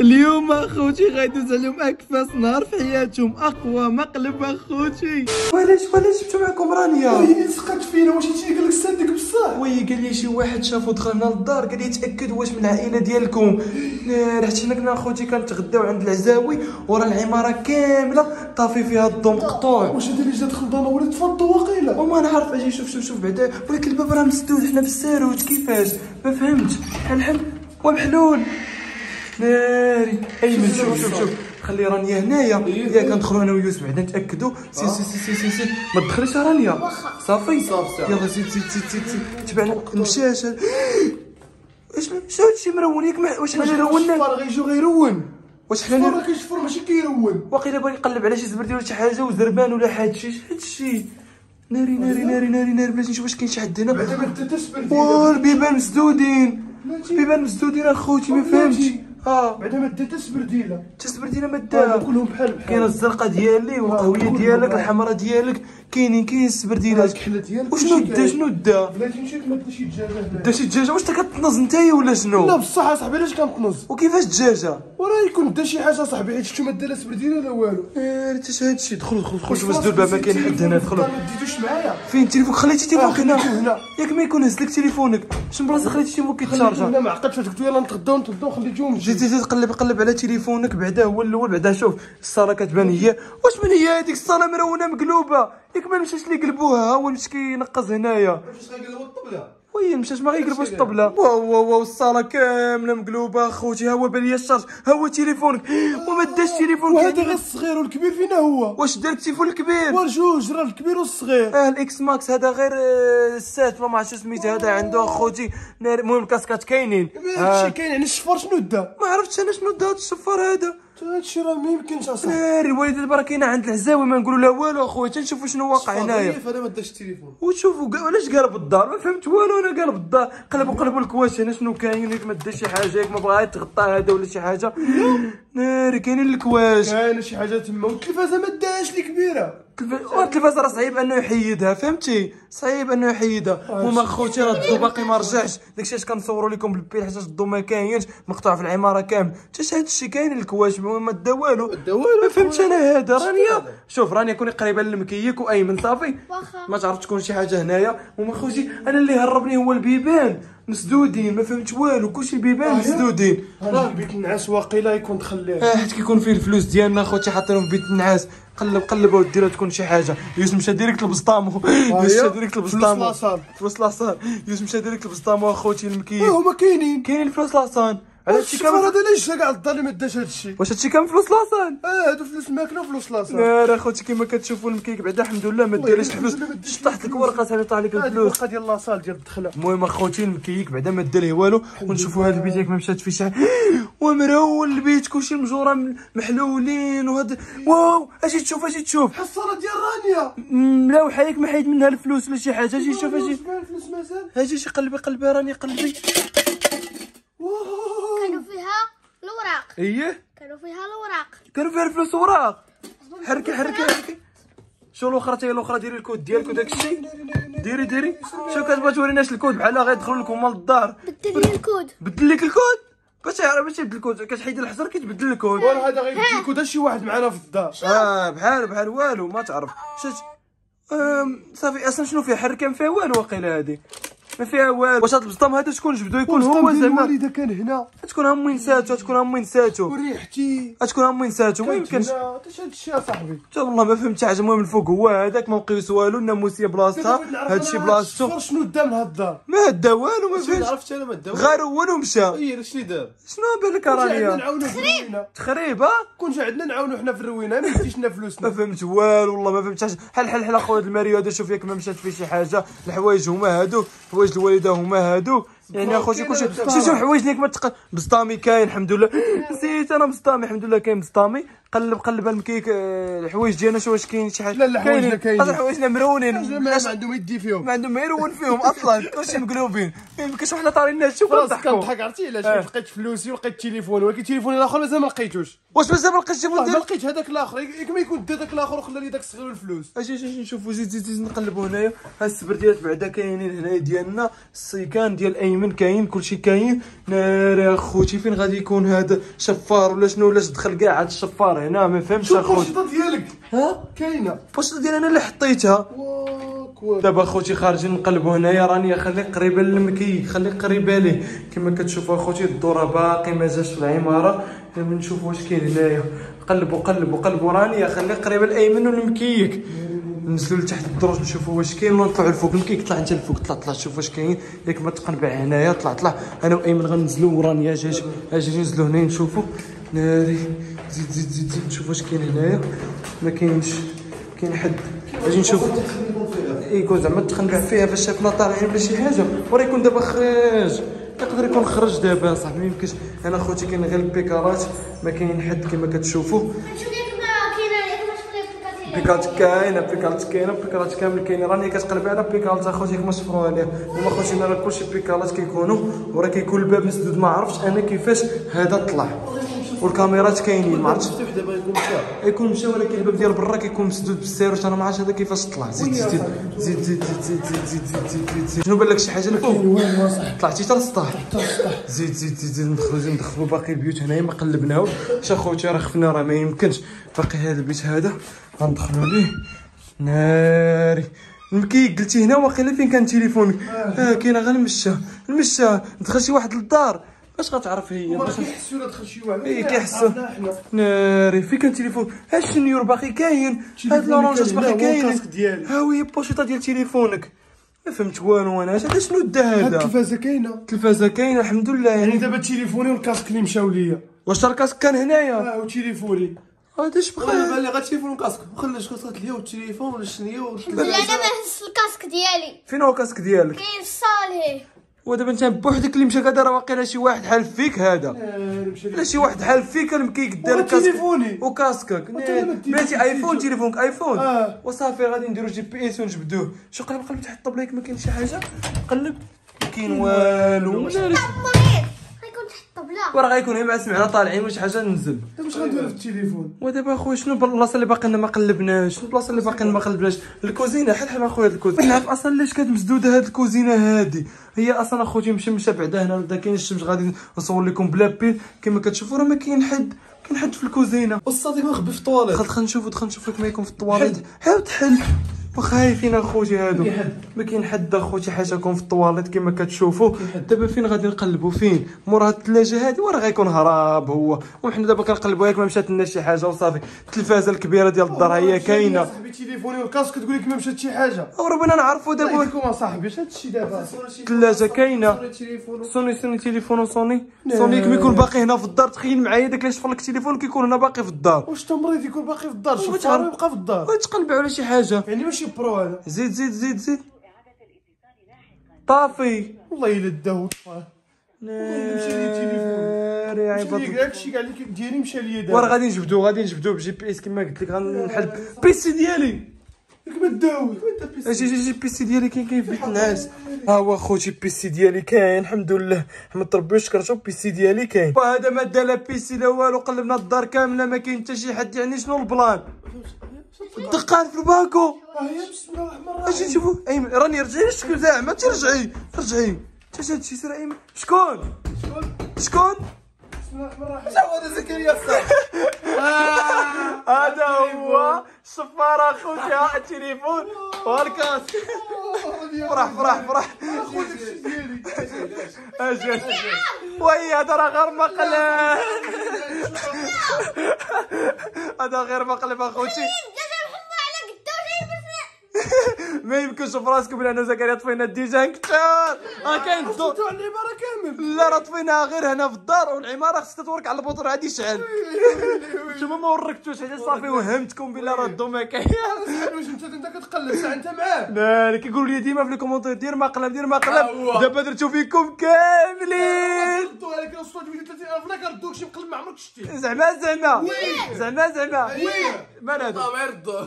اليوم أخوتي غيدوز عليهم اكفس نهار في حياتهم أقوى مقلب أخوتي. وعلاش وعلاش جبتو معكم رانيا؟ وي سقط فينا واش انت قال لك صدق بصح؟ وي قال لي شي واحد شافو دخلنا للدار قال لي تأكد واش من العائلة ديالكم. آه، حيت حنا كنا أخوتي كنتغداو عند العزاوي ورا العمارة كاملة طافي فيها الضو مقطوع واش هذا اللي جات خلطانه ولا تفضوا وقيله وما نعرف أجي شوف شوف شوف بعدا. ولكن الباب راه مسدود حنا بالساروت كيفاش؟ ما فهمتش بحال بحال ومحلول ناري ايمن شوف شوف شوف خلي رانيا هنايا. ياك ندخلوا أنا ويوسف بعدا نتاكدوا سير سير سير سير سير ما تدخليش رانيا. صافي. صافي. يلا زيد زيد زيد زيد زيد تبعنا المشاشه واش شو هادشي مرون ياك ما- واش حنا رونا غيجو غيرون؟ واش حنا الشفار كيشفر ماشي كيرون. واقيلا باغي يقلب على شي زبردي ولا شي حاجة وزربان ولا هادشي هادشي. ناري ناري ناري ناري ناري. بلاتي نشوف واش كاين شي حد هنا. بعدا ما انت تسبر واه البيبان مسدودين. البيبان مسدودين أخوتي ما فهمتش. آه. بعدا ما انت تسبر ديلا تسبردينا ما هذا دار كلهم بحال بحال. كاين الزرقاء ديالي والقهويه ديالك الحمراء ديالك كاينين كاين الكحلة ديالك وشنو دا شنو دا بلاتي مشيت ما شي دجاجه دا شي دجاجه واش انت كتنظ نتايا ولا لا شنو بصح اصاحبي علاش كنتنظ وكيفاش دجاجة؟ وراه يكون دا شي حاجة صاحبي حيت شفتو ما دار لا سبردينا لا والو. إيه انت هادشي دخل دخل دخل شوف اسدوا الباب ما كاين حد هنا دخلوا ما ديتوش معايا. فين تليفونك خليتي تليفونك هنا. ياك ما يكون هز لك تليفونك. شنو بلاصه خليتي تليفونك خليته كيتشارجا هنا ما عقلتش قلت يلا نتغداو نتغداو خليتهم جيت جيت تقلب قلب على تليفونك بعدا هو الأول بعدا شوف الصالة كتبان هي. واش من هي هذيك الصالة مرونة مقلوبة؟ ياك ما مشاش اللي قلبوها هو مش كينقز هنايا. واش غيقلبوا الطبلة. وي مشاش ما غيقلبوش الطبله واو واو واو الصالة كاملة مقلوبة اخوتي ها هو بان لي ال charge ها هو تليفونك وما داش تليفونك وهذا غير الصغير والكبير فينا هو؟ واش دار التليفون الكبير؟ ورجوج راه الكبير والصغير. آه ال XS Max هذا غير آه، السات ما عرفتش سميت هذا عنده اخوتي نار- المهم الكاسكات كاينين. هادشي كاين يعني الشفار شنو دا ما عرفتش أنا شنو دا هاد الشفار هذا. هادشي راه ما يمكنش اصاحبي ناري الوالده دابا راه كاينة عند العزاوي ما نقولوا لا والو أخويا تنشوفوا شنو واقع هنايا. هذا ما داش التليفون وتشوفوا قا- علاش قالب الدار ما فهمت والو أنا قالب الدار قلبوا قلبوا الكواش هنا شنو كاين؟ ياك ما دا شي حاجة ياك ما بغا يتغطى هذا ولا شي حاجة. ناري كاينين الكواش. كاينة شي حاجة تما والتلفازة ما داش لي كبيرة. التلف- التلفاز راه صعيب أنه يحيدها فهمتي؟ صعيب أنه يحيدها. هما خوتي راه الضو باقي ما رجعش. داكشي اش كنصوروا لكم بالبيل حيت الضو ما كاينش؟ مقطوع في العمارة كامل. حتى هذا الشيء كاين الكواش ما دا والو. والو. ما فهمتش أنا هذا. رانيا شوف رانيا كوني قريبه للمكيك وأيمن صافي. ما تعرف تكون شي حاجة هنايا. هما خوتي أنا اللي هربني هو البيبان. مسدودين ما فهمتش والو كلشي البيبان مسدودين. راه بيت النعاس واقيلا يكون تخليه آه حيت كيكون فيه الفلوس ديالنا خوتي حاطينهم في بيت النعاس. قلب قلب ودي لا تكون شي حاجة. يوسف مشى direct لبسطامو. يوسف مشى direct لبسطامو. la salle. فلوس la salle. يوسف مشى direct لبسطامو اخوتي المكيف. آه هما كاينين. كاينين الفلوس la salle على هادشي الشفار كامل هذا ليش كاع ما داش هادشي واش هادشي كامل فلوس la salle آه هادو فلوس الماكله وفلوس la salle. لا اخوتي كيما كتشوفوا المكيك بعدا الحمد لله ما داريش الفلوس شطحت لك ورقة ثاني طاح لك الفلوس. الورقه ديال لاصال ديال الدخله المهم اخوتي المكيك بعدا ما دار والو. ونشوفوا هذا البيت ياك ما مشات فيه شي حاجة. ومرول البيت كلشي مجورة محلولين وهذا واو! أجي تشوف أجي تشوف. حصاله ديال رانيا. ملاوحه ياك ما حيد منها الفلوس ولا شي حاجة. أجي شوف أجي أجي شي قلبي قلبي راني قلبي واو. كانوا فيها الوراق إيه؟ كانوا فيها الوراق كانوا فيها الفلوس وراق حركي حركي حركي شو الأخرى؟ تاهي الأخرى ديري الكود ديالك وداك الشيء ديري. ديري شو كتبغى توريناش الكود؟ بحال غيدخلوا لكم مال الدار. بدل لي الكود. بدل لك الكود؟ باش يعرف باش يبدل الكود. كتحيد الحجر كيتبدل الكود. وراه هذا غيبدل لكم شي واحد معنا في الدار. آه بحال بحال والو ما تعرف. شت صافي أصلا شنو فيها حركة؟ ما فيها والو واقيلا هادي. ما فيها والو. واش هاد البسطام هذا شكون جبدو؟ يكون هو زعما. الوالده كان هنا. تكون هم وين ساتو؟ تكون هم وين ساتو؟ وريحتي. تكون هم وين ساتو؟ ما يمكنش. اش هاد الشيء اصاحبي حتى والله ما فهمت حاجة. المهم الفوق هو هذاك ما بقيوش والو. الناموسيه بلاصتها. هادشي بلاصتو. شنو دا من هاد الدار. ما دا والو ما فهمتش. عرفت أنا ما دا غير هو ومشى اش اللي دار؟ شنو رانيا؟ نعاونو في الروينه تخريب ها؟ كون جا عندنا نعاونو حنا في الروينة. ما يديش لنا ما فلوسنا فهمت والو والله ما فهمت حاجة. حل حل حل أخويا الماريو هذا شوف ياك ما مشات فيه شي حاجة. الحوايج هما هادو. حوايج الوالدة هما هادو. يعني اخويا كلشي شي شي حوايج ما تق بسطامي كاين الحمد لله. نسيت أنا بسطامي الحمد لله كاين بسطامي. قلب قلب المكيك الحوايج ديالنا شو واش كاين شي حاجة لا، لا، حوايجنا كاينين. هاد حوايجنا مرونين. ما عندهم يدي فيهم. ما عندهم ما يرون فيهم أصلا. كلشي مقلوبين. ما يمكنش وحنا طارينا شوف خلاص نضحكوا كنضحك عرفتي؟ علاش آه. لقيت فلوسي ولقيت التليفون ولكن التليفون الآخر مازال ما لقيتوش. واش مازال ما لقيتش ما لقيت هذاك الآخر. ياك ما يكون دا داك الآخر وخلى لي داك الصغير الفلوس. أجي أجي أجي نشوفوا زيد زيد زيد نقلبوا هنايا. ها السبرديات بعدا كاينين هنايا ديالنا. السيكان ديال أيمن كاين كلشي كاين. ناري اخوتي فين غادي يكون هذا شفار ولا شنو؟ ولا دخل كاع هذا الشفار هنا ما فهمتش أخوتي. البوشيطه ديالك. ها؟ كاينة. واش ديال أنا اللي حطيتها. دابا أخوتي خارجين نقلبوا هنايا راني خلي قريبه للمكي خلي قريبه ليه. كما كتشوفوا أخوتي الدورة باقي ما جاش في العمارة. دابا نشوفوا واش كاين هنايا. قلبوا قلبوا قلبوا راني خلي قريبه لايمن والمكيك. ننزلوا لتحت الدروج نشوفوا واش كاين ولا نطلعوا لفوق. المكيك طلع انت لفوق. طلع طلع. شوف واش كاين. ياك ما تقنبع هنايا. طلع طلع. أنا وأيمن غننزلوا وراني أجي أجي ننزلوا هنا نشوفوا ناري زيد زيد زيد زيد نشوف واش كاين هنايا ما كاينش كاين حد أجي نشوف يكون زعما تخنبع فيها باش شافنا طالعين ولا شي حاجة وراه يكون دابا خرج يقدر يكون خرج دابا صاحبي ما يمكنش أنا خوتي كاين غير البيكارات ما كاين حد كما كتشوفوا ما كاينة بيكارات كاينة كاينة بيكارات كامل كاينين راني كتقلب على بيكارات اخوتي كما صفروا عليها هما خوتي راه كلشي بيكارات كيكونوا وراه كيكون الباب مسدود ما عرفتش أنا كيفاش هذا طلع والكاميرات كاينين ما عرفتش مفتوح دابا يكون مشى يكون مشى ولكن الباب ديال برا كيكون مسدود بالسيروش أنا ما عرفتش هذا كيفاش طلع زيد زيد زيد زيد زيد زيد زيد زيد زيد زيد زيد شنو بان لك شي حاجة صح طلعتي حتى للسطح زيد زيد زيد زيد ندخلوا زيد ندخلوا باقي البيوت هنايا ما قلبناهوش اش اخوتي راه خفنا راه ما يمكنش باقي هذا البيت هذا غندخلوا ليه ناري المكي قلتي هنا واقيلا فين كان تليفونك آه كاينة غير المشى المشى دخل شي واحد للدار باش غتعرف هي؟ باش كيحسوا دخل شي واحد. إيه، كيحسوا. ناري فين كان التليفون ها الشنيور باقي كاين. هاد لا، باقي كاين. ها هي البوشيطه ديال تليفونك. ما فهمت والو أنا. هذا شنو دا هذا؟ التلفازه كاينة. التلفازه كاينة الحمد لله. يعني يعني دابا تليفوني وال casque اللي مشاو ليا. واش ال casque كان هنايا؟ آه وتليفوني هذا اش غير بقى بان لي غير التليفون و casque وخلي شكون ليا والتليفون ولا شنو لا أنا ما هز ال casque ديالي. فين هو ال casque ديالك؟ كاين في الصالة ودابا انت بوحدك اللي مشى كذا راه واقيلا شي واحد حال فيك هذا. لا شي واحد حال فيك المكيك دار ال casque تليفوني وكاسكك. بلاتي آيفون تليفونك آيفون. آه. وصافي غادي نديرو GPS ونجبدوه. شو قلب قلب تحت الطبله ما كاين شي حاجة؟ قلب. ما كاين والو. الطبلة وراه غيكون غير مع سمعنا طالعين واش حاجة ننزل؟ دابا اش غندير في التليفون؟ ودابا اخويا شنو البلاصه اللي باقي لنا ما قلبناش؟ شنو البلاصه اللي باقي لنا ما قلبناش؟ الكوزينة حل حل أخويا الكوزينة. نعرف أصلا علاش كانت مسدودة هاد الكوزينة هادي؟ هي أصلا أخوتي مشمسة بعدا هنا ولا كاين الشمس غادي نصور لكم بلا pile كما كتشوفوا راه ما كاين حد كاين حد في الكوزينة. والصديق مخبي في الطواليت. دخل دخل نشوفوا دخل نشوفوا كما يكون في الطواليت. حاول تحل. وخايفين أخوتي هادو. ما كاين حد أخوتي حاجاكم في الطواليت كما كتشوفوا دابا فين غادي نقلبوا فين؟ مور هاد الثلاجة هادي وراه غيكون هراب هو؟ وحنا دابا كنقلبوا ياك ما مشات لنا شي حاجة وصافي. التلفازة الكبيرة ديال الدار هي كاينة. صاحبي تليفوني وال casque تقول لك ما مشات شي حاجة. وراه بغينا نعرفوا دابا. يهديكم اصاحبي اش هادشي دابا. الثلاجة كاينة. سوني سوني تليفون سوني سوني كما يكون باقي هنا في الدار تخيل معايا داك اللي شفر لك التليفون كيكون هنا باقي في الدار. واش تمريض يكون باقي في الدار؟ شوف. يبقى في الدار. وتقلبوا على شي حاجة. يعني ماشي pro هذا زيد زيد زيد. زيد طافي. والله الا داو طفاه. ناري عيب مشى لي كاع اللي ديالي مشى ليا وراه دابا غادي نجبدو غادي نجبدو ب GPS كما قلت لك غنحل بيسي ديالي. ياك ما داوي أجي أجي أجي بيسي ديالي كاين كاين في الناس. ها هو اخوتي بيسي ديالي كاين الحمد لله. حمد ربي وشكرتو بيسي ديالي كاين. وهذا ما دا لا بيسي لا والو قلبنا الدار كاملة ما كاين حتى شي حد يعني شنو البلان؟ دقان في الباكو. اش نشوفو. ايمن راني رجعي. الشكل زعما ترجعي. ترجعي. انت هادشي سير ايمن شكون؟ شكون؟ جواد زكريا هذا هو. الشفارة خوتها التليفون. والكاس. فرح فرح فرح. خوتك ديالي أجل وي هذا راه غير مقلب. هذا غير مقلب أخوتي. ما يمكنش في راسكم بلا أنا زكريا طفينا الديجان كثار آه كاين الضوء تاع العباره كامل لا راه طفيناها غير هنا في الدار والعماره خصها تورك على البوطر عادي يشعل نتوما ما وركتوش حيت صافي وهمتكم بلا راه الضو ما كاين واش انت انت كتقلب ساعه انت معاه لا كيقولوا لي ديما في les commentaires دير مقلب دير هو. دابا درتو فيكم كاملين ردوا عليك الصوت فيديو 30000 like ردوك شي مقلب ما عمرك شتي زعما زعما زعما زعما آه ما يردوا